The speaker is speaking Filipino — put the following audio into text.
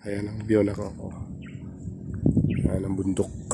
Ayan ang view na ko. Ayan ang bundok.